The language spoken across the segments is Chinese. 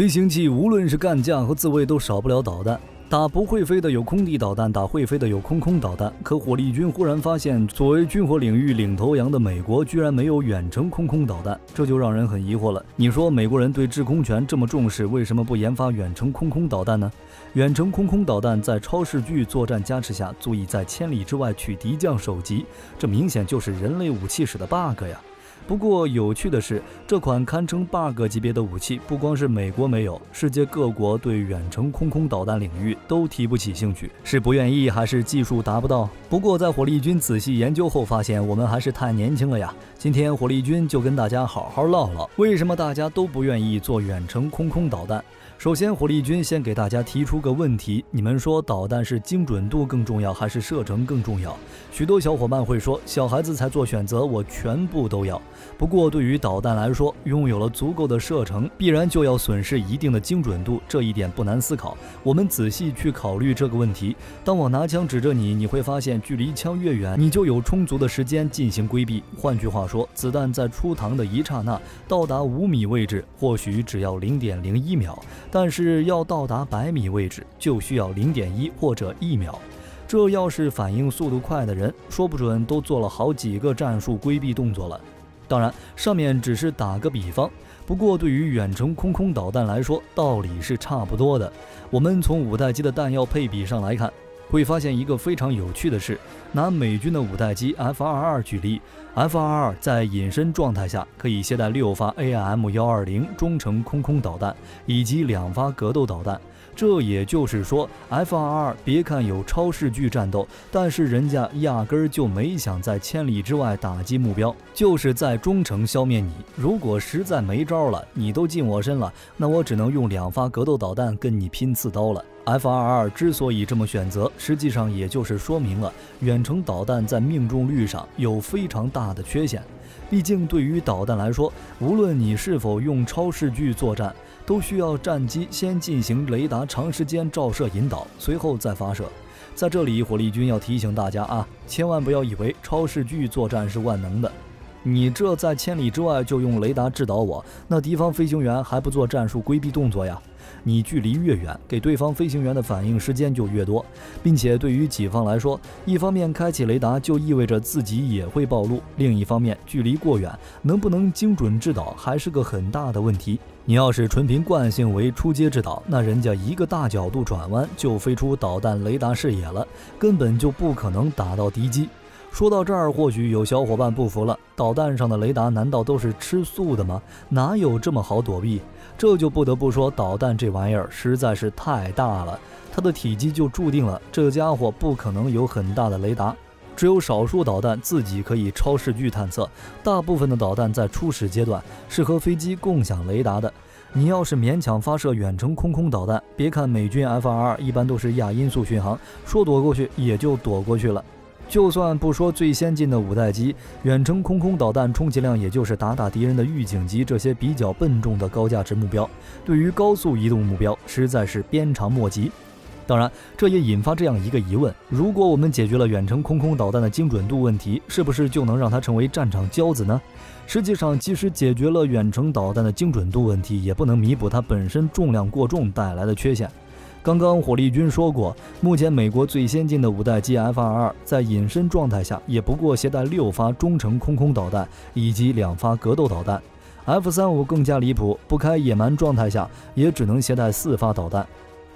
飞行器无论是干架和自卫都少不了导弹。打不会飞的有空地导弹，打会飞的有空空导弹。可火力军忽然发现，作为军火领域领头羊的美国，居然没有远程空空导弹，这就让人很疑惑了。你说美国人对制空权这么重视，为什么不研发远程空空导弹呢？远程空空导弹在超视距作战加持下，足以在千里之外取敌将首级，这明显就是人类武器史的 bug 呀！不过有趣的是，这款堪称 bug 级别的武器，不光是美国没有，世界各国对远程空空导弹领域都提不起兴趣，是不愿意还是技术达不到？不过在火力军仔细研究后发现，我们还是太年轻了呀。今天火力军就跟大家好好唠唠，为什么大家都不愿意做远程空空导弹。首先，火力军先给大家提出个问题：你们说导弹是精准度更重要，还是射程更重要？许多小伙伴会说，小孩子才做选择，我全部都要。不过，对于导弹来说，拥有了足够的射程，必然就要损失一定的精准度，这一点不难思考。我们仔细去考虑这个问题：当我拿枪指着你，你会发现距离枪越远，你就有充足的时间进行规避。换句话说，子弹在出膛的一刹那到达五米位置，或许只要零点零一秒。但是要到达百米位置，就需要零点一或者一秒。这要是反应速度快的人，说不准都做了好几个战术规避动作了。当然，上面只是打个比方。不过，对于远程空空导弹来说，道理是差不多的。我们从五代机的弹药配比上来看。会发现一个非常有趣的事，拿美军的五代机 F-22 举例，F-22 在隐身状态下可以携带六发 AIM-120 中程空空导弹以及两发格斗导弹。这也就是说，F-22 别看有超视距战斗，但是人家压根儿就没想在千里之外打击目标，就是在中程消灭你。如果实在没招了，你都近我身了，那我只能用两发格斗导弹跟你拼刺刀了。F-22 之所以这么选择，实际上也就是说明了远程导弹在命中率上有非常大的缺陷。毕竟，对于导弹来说，无论你是否用超视距作战，都需要战机先进行雷达长时间照射引导，随后再发射。在这里，火力军要提醒大家啊，千万不要以为超视距作战是万能的。你这在千里之外就用雷达制导我，那敌方飞行员还不做战术规避动作呀？你距离越远，给对方飞行员的反应时间就越多，并且对于己方来说，一方面开启雷达就意味着自己也会暴露；另一方面，距离过远，能不能精准制导还是个很大的问题。你要是纯凭惯性为出街制导，那人家一个大角度转弯就飞出导弹雷达视野了，根本就不可能打到敌机。说到这儿，或许有小伙伴不服了：导弹上的雷达难道都是吃素的吗？哪有这么好躲避？这就不得不说，导弹这玩意儿实在是太大了，它的体积就注定了这家伙不可能有很大的雷达。只有少数导弹自己可以超视距探测，大部分的导弹在初始阶段是和飞机共享雷达的。你要是勉强发射远程空空导弹，别看美军 F-22 一般都是亚音速巡航，说躲过去也就躲过去了。就算不说最先进的五代机，远程空空导弹充其量也就是打打敌人的预警机这些比较笨重的高价值目标。对于高速移动目标，实在是鞭长莫及。当然，这也引发这样一个疑问：如果我们解决了远程空空导弹的精准度问题，是不是就能让它成为战场骄子呢？实际上，即使解决了远程导弹的精准度问题，也不能弥补它本身重量过重带来的缺陷。刚刚火力军说过，目前美国最先进的五代机 F 二二在隐身状态下，也不过携带六发中程空空导弹以及两发格斗导弹。，F 三五更加离谱，不开野蛮状态下，也只能携带四发导弹。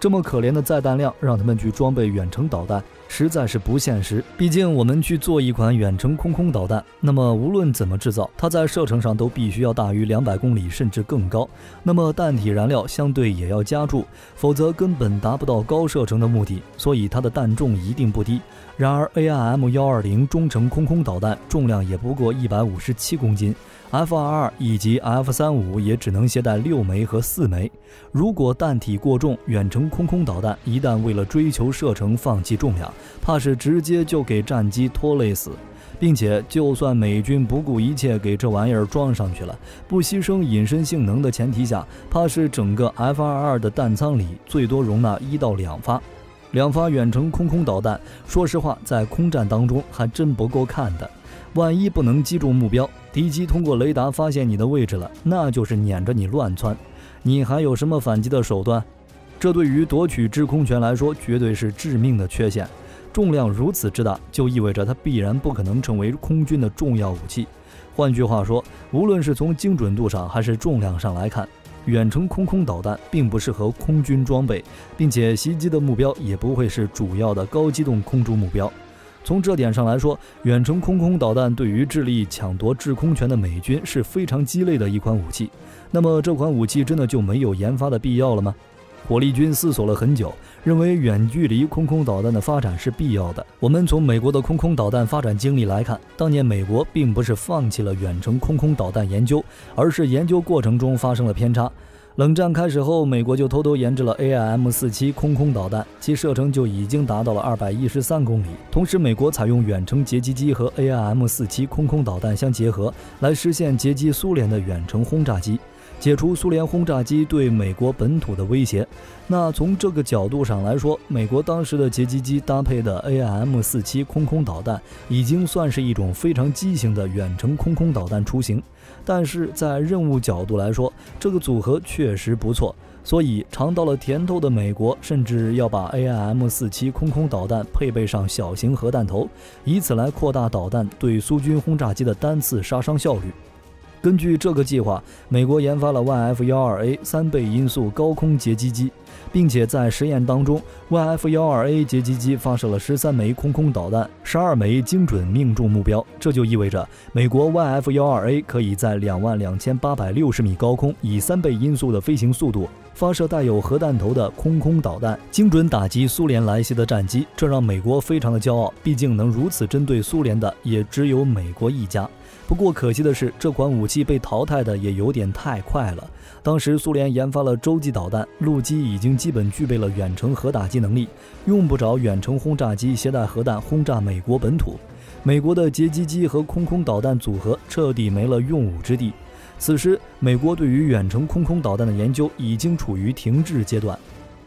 这么可怜的载弹量，让他们去装备远程导弹。实在是不现实。毕竟我们去做一款远程空空导弹，那么无论怎么制造，它在射程上都必须要大于两百公里，甚至更高。那么弹体燃料相对也要加注，否则根本达不到高射程的目的。所以它的弹重一定不低。然而 AIM 幺二零中程空空导弹重量也不过一百五十七公斤。F 二二以及 F 三五也只能携带六枚和四枚。如果弹体过重，远程空空导弹一旦为了追求射程放弃重量，怕是直接就给战机拖累死。并且，就算美军不顾一切给这玩意儿装上去了，不牺牲隐身性能的前提下，怕是整个 F 二二的弹仓里最多容纳一到两发。两发远程空空导弹，说实话，在空战当中还真不够看的。万一不能击中目标，敌机通过雷达发现你的位置了，那就是撵着你乱窜。你还有什么反击的手段？这对于夺取制空权来说，绝对是致命的缺陷。重量如此之大，就意味着它必然不可能成为空军的重要武器。换句话说，无论是从精准度上还是重量上来看，远程空空导弹并不适合空军装备，并且袭击的目标也不会是主要的高机动空中目标。从这点上来说，远程空空导弹对于致力抢夺制空权的美军是非常鸡肋的一款武器。那么，这款武器真的就没有研发的必要了吗？火力军思索了很久，认为远距离空空导弹的发展是必要的。我们从美国的空空导弹发展经历来看，当年美国并不是放弃了远程空空导弹研究，而是研究过程中发生了偏差。冷战开始后，美国就偷偷研制了 AIM-47 空空导弹，其射程就已经达到了二百一十三公里。同时，美国采用远程截击机和 AIM-47 空空导弹相结合，来实现截击苏联的远程轰炸机。解除苏联轰炸机对美国本土的威胁。那从这个角度上来说，美国当时的截击机搭配的 AIM-47 空空导弹，已经算是一种非常畸形的远程空空导弹雏形。但是在任务角度来说，这个组合确实不错。所以尝到了甜头的美国，甚至要把 AIM-47 空空导弹配备上小型核弹头，以此来扩大导弹对苏军轰炸机的单次杀伤效率。根据这个计划，美国研发了 YF-12A 三倍音速高空截击机，并且在实验当中，YF-12A 截击机发射了十三枚空空导弹，十二枚精准命中目标。这就意味着，美国 YF-12A 可以在两万两千八百六十米高空，以三倍音速的飞行速度，发射带有核弹头的空空导弹，精准打击苏联来袭的战机。这让美国非常的骄傲，毕竟能如此针对苏联的，也只有美国一家。不过可惜的是，这款武器被淘汰的也有点太快了。当时苏联研发了洲际导弹，陆基已经基本具备了远程核打击能力，用不着远程轰炸机携带核弹轰炸美国本土。美国的截击机和空空导弹组合彻底没了用武之地。此时，美国对于远程空空导弹的研究已经处于停滞阶段，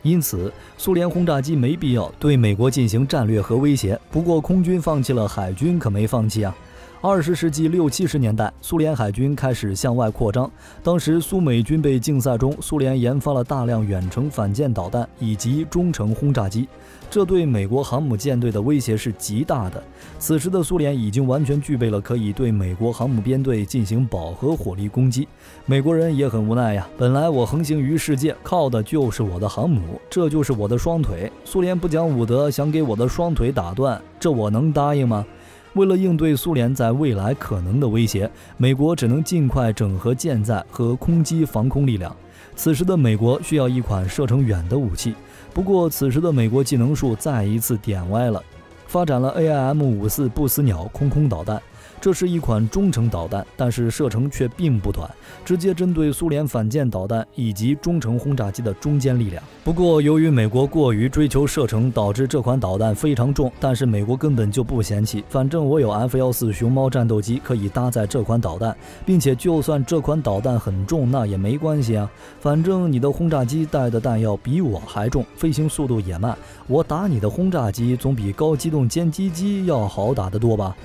因此苏联轰炸机没必要对美国进行战略核威胁。不过，空军放弃了，海军可没放弃啊。二十世纪六七十年代，苏联海军开始向外扩张。当时，苏美军备竞赛中，苏联研发了大量远程反舰导弹以及中程轰炸机，这对美国航母舰队的威胁是极大的。此时的苏联已经完全具备了可以对美国航母编队进行饱和火力攻击。美国人也很无奈呀，本来我横行于世界，靠的就是我的航母，这就是我的双腿。苏联不讲武德，想给我的双腿打断，这我能答应吗？为了应对苏联在未来可能的威胁，美国只能尽快整合舰载和空基防空力量。此时的美国需要一款射程远的武器，不过此时的美国技能树再一次点歪了，发展了 AIM-54 不死鸟空空导弹。这是一款中程导弹，但是射程却并不短，直接针对苏联反舰导弹以及中程轰炸机的中坚力量。不过，由于美国过于追求射程，导致这款导弹非常重。但是美国根本就不嫌弃，反正我有 F-14 熊猫战斗机可以搭载这款导弹，并且就算这款导弹很重，那也没关系啊，反正你的轰炸机带的弹药比我还重，飞行速度也慢，我打你的轰炸机总比高机动歼击机要好打得多吧。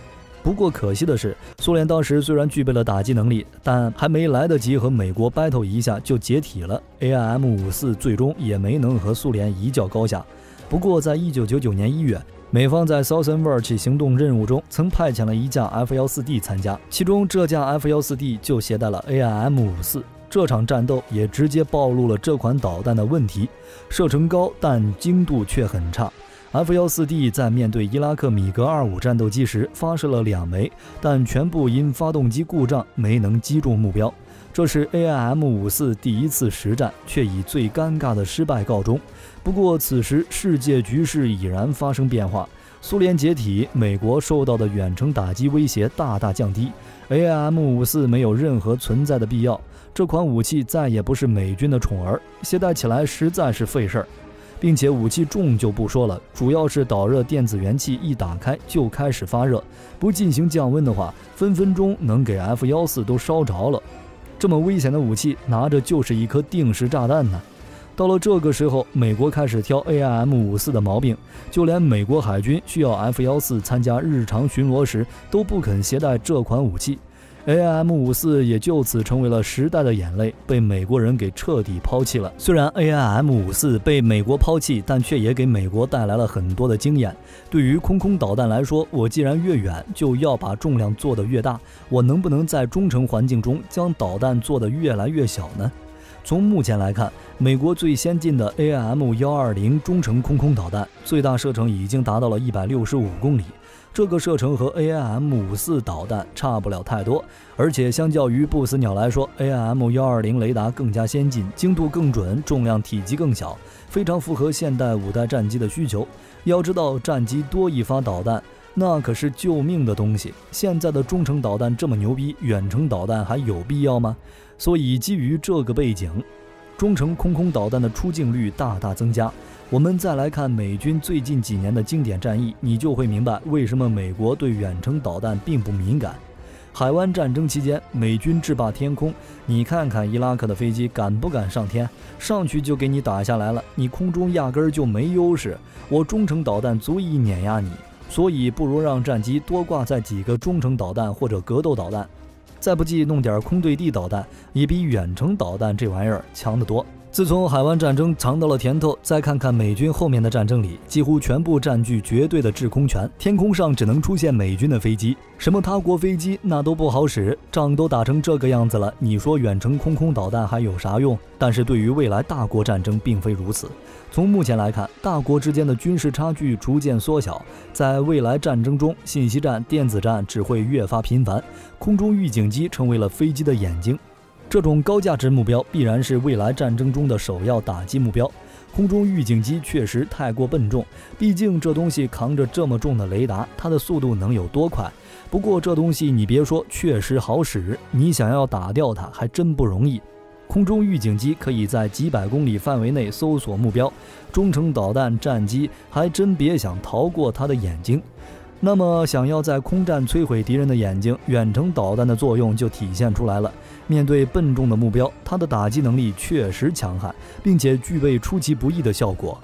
不过可惜的是，苏联当时虽然具备了打击能力，但还没来得及和美国 battle 一下就解体了。AIM-54 最终也没能和苏联一较高下。不过，在一九九九年一月，美方在 Southern Watch 行动任务中曾派遣了一架 F-14D 参加，其中这架 F-14D 就携带了 AIM-54。这场战斗也直接暴露了这款导弹的问题：射程高，但精度却很差。F-14D 在面对伊拉克米格二五战斗机时发射了两枚，但全部因发动机故障没能击中目标。这是 AIM-54 第一次实战，却以最尴尬的失败告终。不过，此时世界局势已然发生变化，苏联解体，美国受到的远程打击威胁大大降低，AIM-54 没有任何存在的必要。这款武器再也不是美军的宠儿，携带起来实在是费事儿。并且武器重就不说了，主要是导热电子元器一打开就开始发热，不进行降温的话，分分钟能给 F 幺四都烧着了。这么危险的武器拿着就是一颗定时炸弹呢。到了这个时候，美国开始挑 AIM 五四的毛病，就连美国海军需要 F 幺四参加日常巡逻时都不肯携带这款武器。AIM 五四也就此成为了时代的眼泪，被美国人给彻底抛弃了。虽然 AIM 五四被美国抛弃，但却也给美国带来了很多的经验。对于空空导弹来说，我既然越远，就要把重量做得越大。我能不能在中程环境中将导弹做得越来越小呢？从目前来看，美国最先进的 AIM 幺二零中程空空导弹最大射程已经达到了一百六十五公里。这个射程和 AIM 五四导弹差不了太多，而且相较于不死鸟来说，AIM 幺二零雷达更加先进，精度更准，重量体积更小，非常符合现代五代战机的需求。要知道，战机多一发导弹，那可是救命的东西。现在的中程导弹这么牛逼，远程导弹还有必要吗？所以，基于这个背景，中程空空导弹的出镜率大大增加。我们再来看美军最近几年的经典战役，你就会明白为什么美国对远程导弹并不敏感。海湾战争期间，美军制霸天空，你看看伊拉克的飞机敢不敢上天？上去就给你打下来了，你空中压根儿就没优势。我中程导弹足以碾压你，所以不如让战机多挂载几个中程导弹或者格斗导弹，再不济弄点空对地导弹，也比远程导弹这玩意儿强得多。自从海湾战争尝到了甜头，再看看美军后面的战争里，几乎全部占据绝对的制空权，天空上只能出现美军的飞机，什么他国飞机那都不好使。仗都打成这个样子了，你说远程空空导弹还有啥用？但是对于未来大国战争并非如此。从目前来看，大国之间的军事差距逐渐缩小，在未来战争中，信息战、电子战只会越发频繁，空中预警机成为了飞机的眼睛。这种高价值目标必然是未来战争中的首要打击目标。空中预警机确实太过笨重，毕竟这东西扛着这么重的雷达，它的速度能有多快？不过这东西你别说，确实好使。你想要打掉它还真不容易。空中预警机可以在几百公里范围内搜索目标，中程导弹战机还真别想逃过它的眼睛。那么，想要在空战摧毁敌人的眼睛，远程导弹的作用就体现出来了。面对笨重的目标，它的打击能力确实强悍，并且具备出其不意的效果。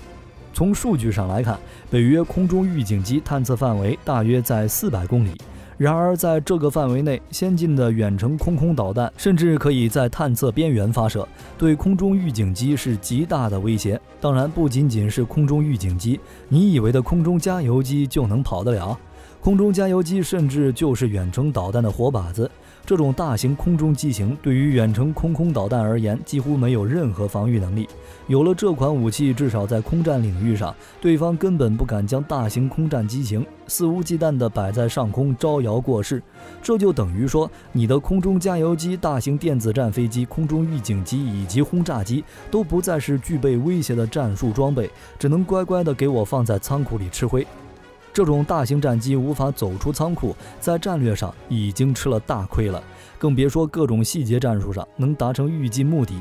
从数据上来看，北约空中预警机探测范围大约在四百公里。然而，在这个范围内，先进的远程空空导弹甚至可以在探测边缘发射，对空中预警机是极大的威胁。当然，不仅仅是空中预警机，你以为的空中加油机就能跑得了？空中加油机甚至就是远程导弹的活靶子。这种大型空中机型对于远程空空导弹而言，几乎没有任何防御能力。有了这款武器，至少在空战领域上，对方根本不敢将大型空战机型肆无忌惮地摆在上空招摇过市。这就等于说，你的空中加油机、大型电子战飞机、空中预警机以及轰炸机都不再是具备威胁的战术装备，只能乖乖地给我放在仓库里吃灰。这种大型战机无法走出仓库，在战略上已经吃了大亏了，更别说各种细节战术上能达成预计目的，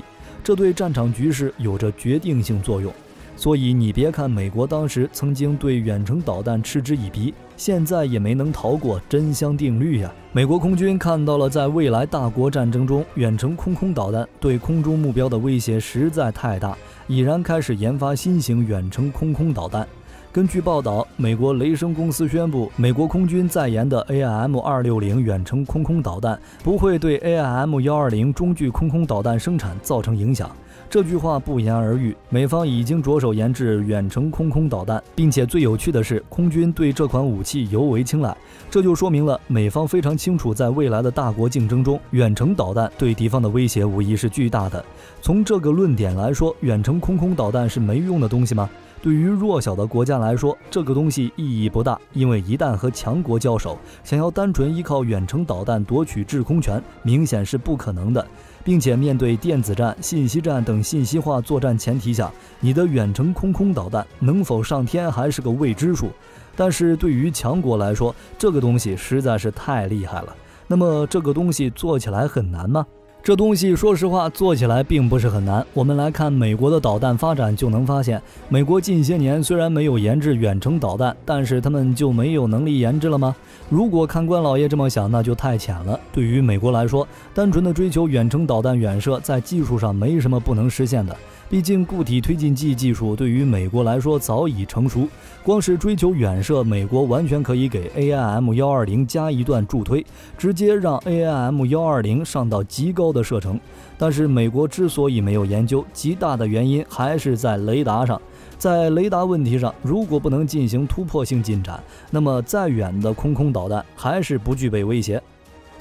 这对战场局势有着决定性作用。所以你别看美国当时曾经对远程导弹嗤之以鼻，现在也没能逃过真香定律呀。美国空军看到了在未来大国战争中，远程空空导弹对空中目标的威胁实在太大，已然开始研发新型远程空空导弹。根据报道，美国雷声公司宣布，美国空军在研的 AIM 二六零远程空空导弹不会对 AIM 幺二零中距空空导弹生产造成影响。这句话不言而喻，美方已经着手研制远程空空导弹，并且最有趣的是，空军对这款武器尤为青睐。这就说明了美方非常清楚，在未来的大国竞争中，远程导弹对敌方的威胁无疑是巨大的。从这个论点来说，远程空空导弹是没用的东西吗？对于弱小的国家来说，这个东西意义不大，因为一旦和强国交手，想要单纯依靠远程导弹夺取制空权，明显是不可能的。并且面对电子战、信息战等信息化作战前提下，你的远程空空导弹能否上天还是个未知数。但是对于强国来说，这个东西实在是太厉害了。那么这个东西做起来很难吗？这东西说实话做起来并不是很难。我们来看美国的导弹发展，就能发现，美国近些年虽然没有研制远程导弹，但是他们就没有能力研制了吗？如果看官老爷这么想，那就太浅了。对于美国来说，单纯的追求远程导弹远射，在技术上没什么不能实现的。毕竟固体推进剂技术对于美国来说早已成熟，光是追求远射，美国完全可以给 AIM 幺二零加一段助推，直接让 AIM 幺二零上到极高的射程。但是美国之所以没有研究，极大的原因还是在雷达上，在雷达问题上，如果不能进行突破性进展，那么再远的空空导弹还是不具备威胁。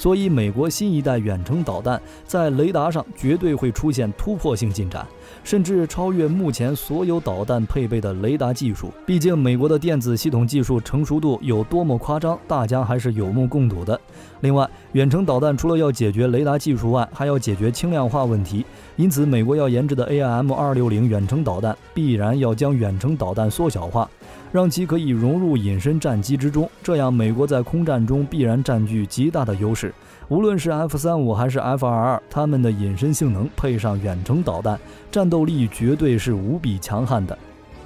所以，美国新一代远程导弹在雷达上绝对会出现突破性进展，甚至超越目前所有导弹配备的雷达技术。毕竟，美国的电子系统技术成熟度有多么夸张，大家还是有目共睹的。另外，远程导弹除了要解决雷达技术外，还要解决轻量化问题。因此，美国要研制的 AIM 二六零远程导弹必然要将远程导弹缩小化。让其可以融入隐身战机之中，这样美国在空战中必然占据极大的优势。无论是 F 三五还是 F 二二，它们的隐身性能配上远程导弹，战斗力绝对是无比强悍的。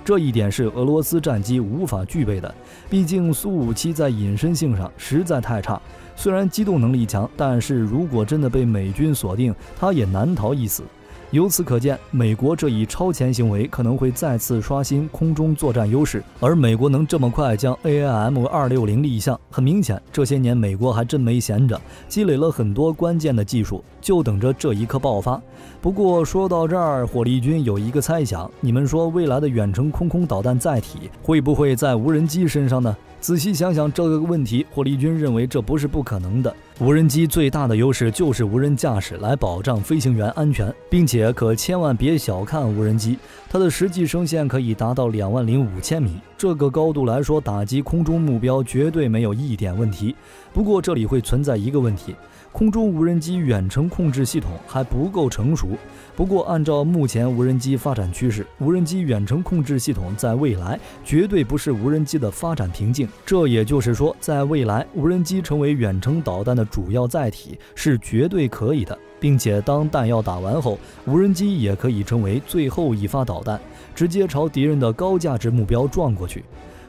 这一点是俄罗斯战机无法具备的，毕竟苏五七在隐身性上实在太差。虽然机动能力强，但是如果真的被美军锁定，它也难逃一死。由此可见，美国这一超前行为可能会再次刷新空中作战优势。而美国能这么快将 AIM 二六零立项，很明显，这些年美国还真没闲着，积累了很多关键的技术，就等着这一刻爆发。不过说到这儿，火力军有一个猜想：你们说未来的远程空空导弹载体会不会在无人机身上呢？仔细想想这个问题，霍利军认为这不是不可能的。无人机最大的优势就是无人驾驶，来保障飞行员安全，并且可千万别小看无人机，它的实际升限可以达到两万零五千米，这个高度来说，打击空中目标绝对没有一点问题。不过这里会存在一个问题。空中无人机远程控制系统还不够成熟。不过，按照目前无人机发展趋势，无人机远程控制系统在未来绝对不是无人机的发展瓶颈。这也就是说，在未来，无人机成为远程导弹的主要载体是绝对可以的，并且当弹药打完后，无人机也可以成为最后一发导弹，直接朝敌人的高价值目标撞过去。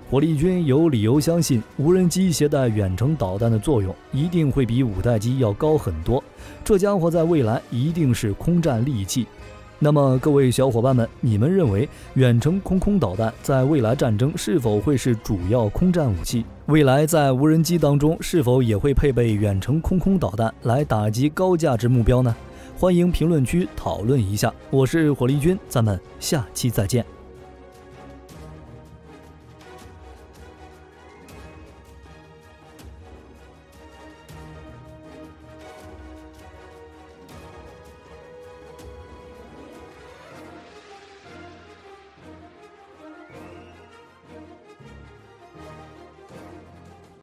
火力军有理由相信，无人机携带远程导弹的作用一定会比五代机要高很多。这家伙在未来一定是空战利器。那么，各位小伙伴们，你们认为远程空空导弹在未来战争是否会是主要空战武器？未来在无人机当中是否也会配备远程空空导弹来打击高价值目标呢？欢迎评论区讨论一下。我是火力军，咱们下期再见。